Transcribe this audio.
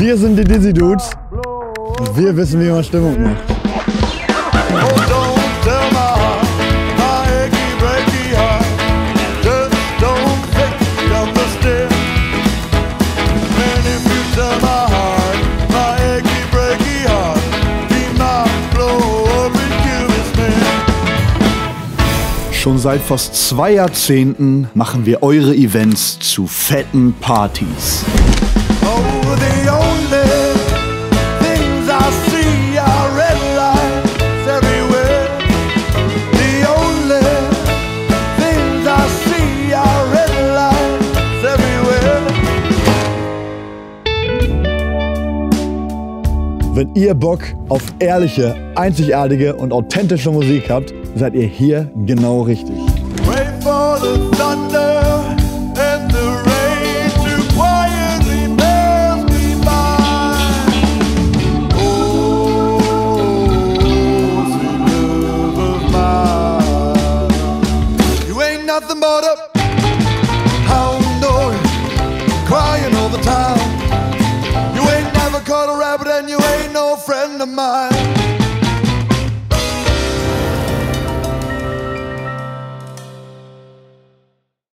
Wir sind die Dizzy Dudes wir wissen, wie man Stimmung macht. Schon seit fast zwei Jahrzehnten machen wir eure Events zu fetten Partys. Oh, Wenn ihr Bock auf ehrliche, einzigartige und authentische Musik habt, seid ihr hier genau richtig. Wait for the You're a rabbit, and you ain't no friend of mine.